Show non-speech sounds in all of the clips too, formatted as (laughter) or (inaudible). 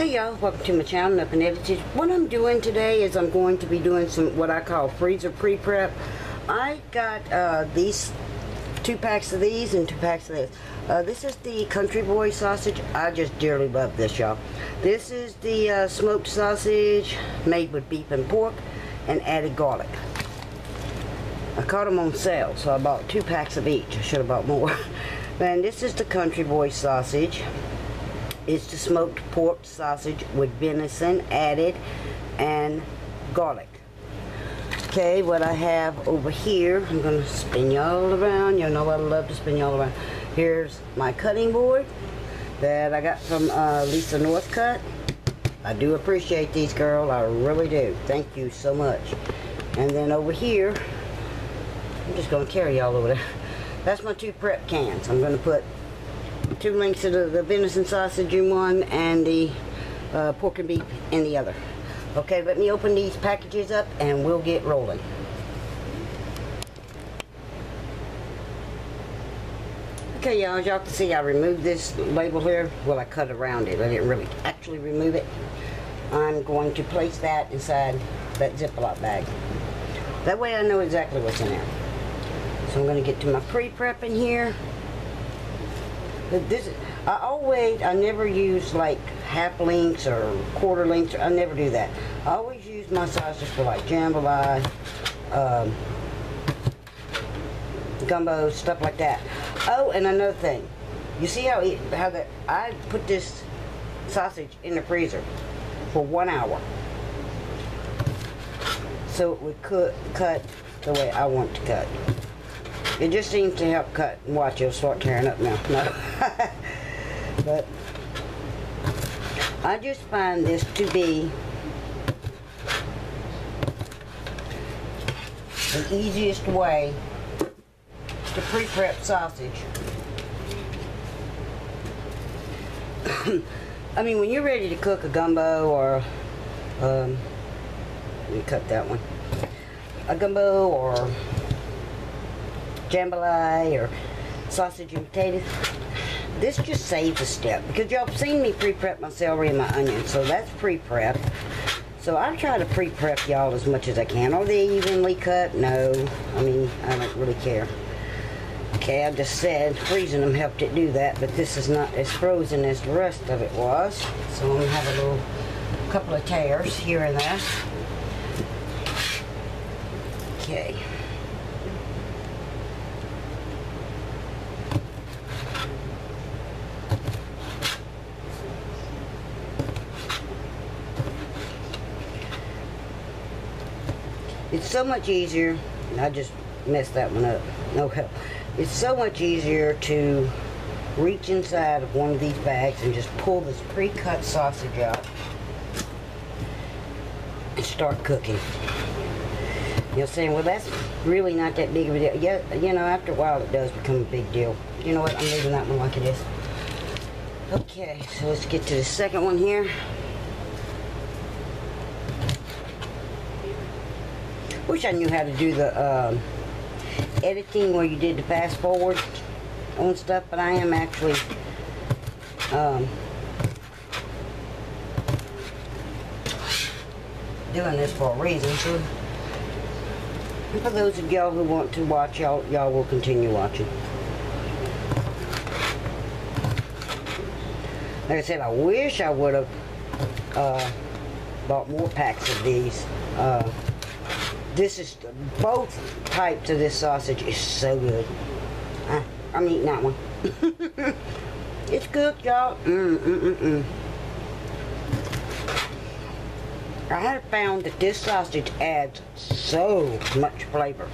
Hey y'all, welcome to my channel, Nuffin Edited. What I'm doing today is I'm going to be doing some what I call freezer pre-prep. I got uh, these two packs of these and two packs of this. Uh, this is the Kountry Boy sausage. I just dearly love this, y'all. This is the uh, smoked sausage made with beef and pork and added garlic. I caught them on sale, so I bought two packs of each. I should have bought more. (laughs) and this is the Kountry Boy sausage. It's the smoked pork sausage with venison added and garlic. Okay, what I have over here, I'm going to spin y'all around. You know I love to spin y'all around. Here's my cutting board that I got from uh, Lisa Northcutt. I do appreciate these, girl. I really do. Thank you so much. And then over here, I'm just going to carry y'all over there. That's my two prep cans. I'm going to put two links of the, the venison sausage in one and the uh, pork and beef in the other. Okay, let me open these packages up and we'll get rolling. Okay, y'all, as y'all can see, I removed this label here. Well, I cut around it. I didn't really actually remove it. I'm going to place that inside that Ziploc bag. That way I know exactly what's in there. So I'm going to get to my pre-prep in here. This, I always, I never use like half links or quarter links. I never do that. I always use my sausages for like jambalaya, um, gumbo, stuff like that. Oh, and another thing. You see how it, how that I put this sausage in the freezer for one hour, so it would cut cut the way I want to cut. It just seems to help cut. Watch, it'll start tearing up now. No. (laughs) but I just find this to be the easiest way to pre-prep sausage. (coughs) I mean, when you're ready to cook a gumbo or, um, let me cut that one, a gumbo or jambalaya or sausage and potatoes. This just saves a step because y'all have seen me pre-prep my celery and my onions, so that's pre-prep. So I try to pre-prep y'all as much as I can. Are they evenly cut? No. I mean, I don't really care. Okay, I just said freezing them helped it do that, but this is not as frozen as the rest of it was. So I'm gonna have a little couple of tears here and there. Okay. So much easier. I just messed that one up. No help. (laughs) It's so much easier to reach inside of one of these bags and just pull this pre-cut sausage out and start cooking. You're saying, well, that's really not that big of a deal. Yeah, you know, after a while it does become a big deal. You know what? I'm leaving that one like it is. Okay, so let's get to the second one here. Wish I knew how to do the um, editing where you did the fast forward on stuff, but I am actually um, doing this for a reason. So for those of y'all who want to watch, y'all y'all will continue watching. Like I said, I wish I would have uh, bought more packs of these. Uh, this is both types of this sausage is so good. I, I'm eating that one. (laughs) it's cooked, y'all. Mm, mm, mm, mm. I have found that this sausage adds so much flavor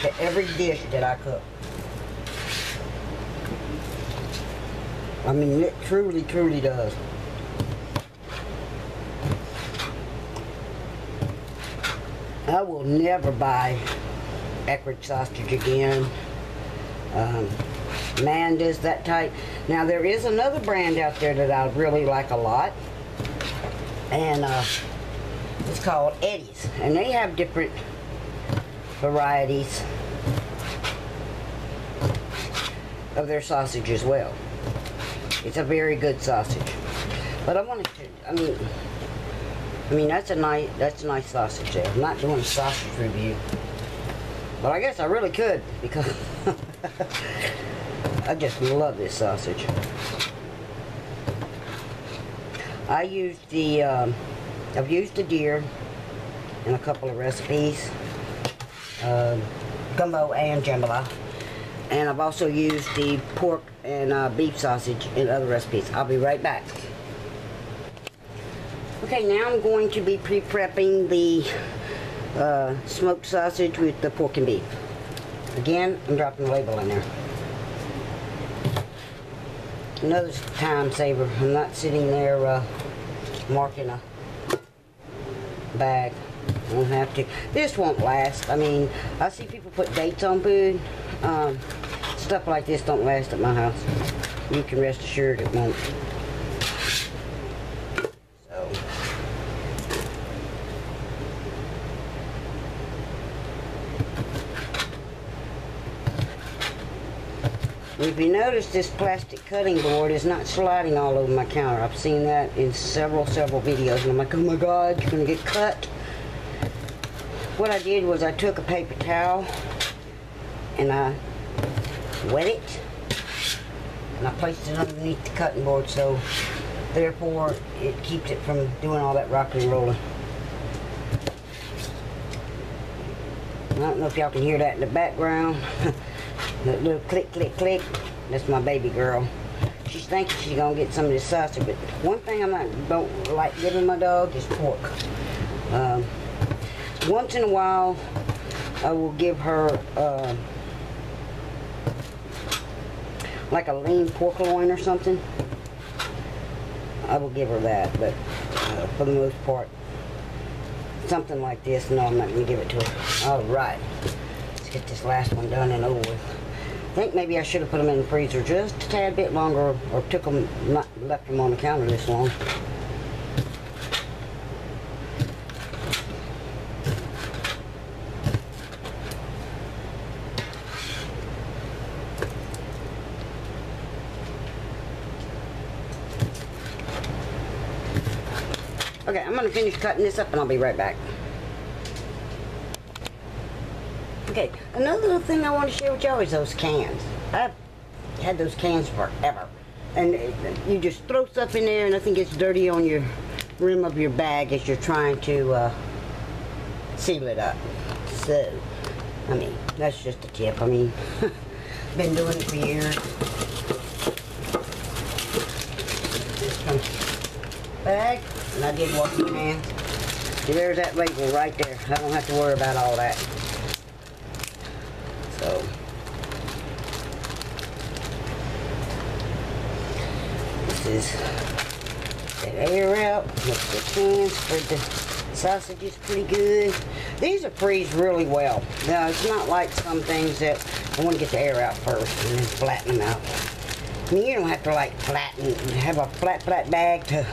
to every dish that I cook. I mean, it truly, truly does. I will never buy Eckrich sausage again. Um, Mandas, that type. Now there is another brand out there that I really like a lot. And uh, it's called Eddie's. And they have different varieties of their sausage as well. It's a very good sausage. But I wanted to, I mean, I mean, that's a nice, that's a nice sausage there. I'm not doing a sausage review. But I guess I really could because (laughs) I just love this sausage. I used the, um, I've used the deer in a couple of recipes, uh, gumbo and jambalaya. And I've also used the pork and uh, beef sausage in other recipes. I'll be right back. Okay, now I'm going to be pre-prepping the uh, smoked sausage with the pork and beef. Again, I'm dropping the label in there. Another time saver. I'm not sitting there uh, marking a bag. I don't have to. This won't last. I mean, I see people put dates on food. Um, stuff like this don't last at my house. You can rest assured it won't. So. If you notice, this plastic cutting board is not sliding all over my counter. I've seen that in several, several videos, and I'm like, oh my god, you're gonna get cut. What I did was I took a paper towel and I wet it and I placed it underneath the cutting board so therefore it keeps it from doing all that rocking and rolling. I don't know if y'all can hear that in the background. (laughs) little click, click, click. That's my baby girl. She's thinking she's gonna get some of this sausage, but one thing I'm not don't like giving my dog is pork. Um, once in a while, I will give her uh, like a lean pork loin or something. I will give her that, but uh, for the most part, something like this, no, I'm not to give it to her. All right, let's get this last one done and over with. Think maybe I should have put them in the freezer just a tad bit longer, or took them, not left them on the counter this long. Okay, I'm gonna finish cutting this up and I'll be right back. Okay, another little thing I want to share with y'all is those cans. I've had those cans forever. And you just throw stuff in there and nothing gets dirty on your rim of your bag as you're trying to uh, seal it up. So, I mean, that's just a tip. I mean, (laughs) been doing it for years. Bag, and I did wash my hands. See, there's that label right there. I don't have to worry about all that. So. This is that air out, mix the cans, spread the sausages pretty good. These are freeze really well. Now, it's not like some things that I want to get the air out first and then flatten them out. I mean, you don't have to like flatten, have a flat, flat bag to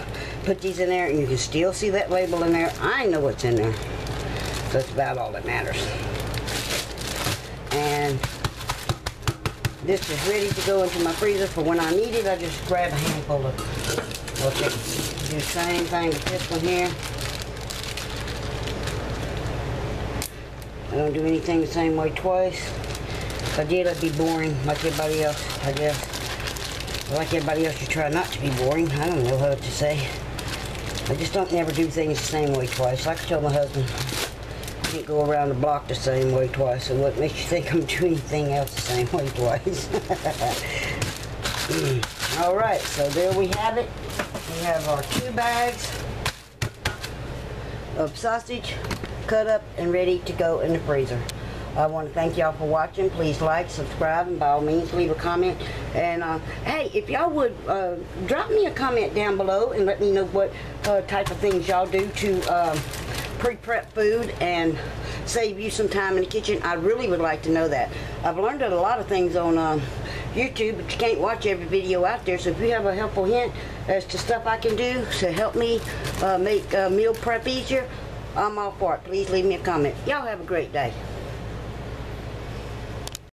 put these in there and you can still see that label in there. I know what's in there. So that's about all that matters. And this is ready to go into my freezer for when I need it. I just grab a handful of, okay, do the same thing with this one here. I don't do anything the same way twice. If I did, I'd be boring like everybody else, I guess. Like everybody else, you try not to be boring. I don't know what to say. I just don't never do things the same way twice. Like I told my husband, can't go around the block the same way twice. So what makes you think I'm (laughs) doing anything else the same way twice? (laughs) All right, so there we have it. We have our two bags of sausage cut up and ready to go in the freezer. I want to thank y'all for watching. Please like, subscribe, and by all means leave a comment. And uh, hey, if y'all would uh, drop me a comment down below and let me know what uh, type of things y'all do to um, pre-prep food and save you some time in the kitchen. I really would like to know that. I've learned a lot of things on um, YouTube, but you can't watch every video out there. So if you have a helpful hint as to stuff I can do to help me uh, make uh, meal prep easier, I'm all for it. Please leave me a comment. Y'all have a great day.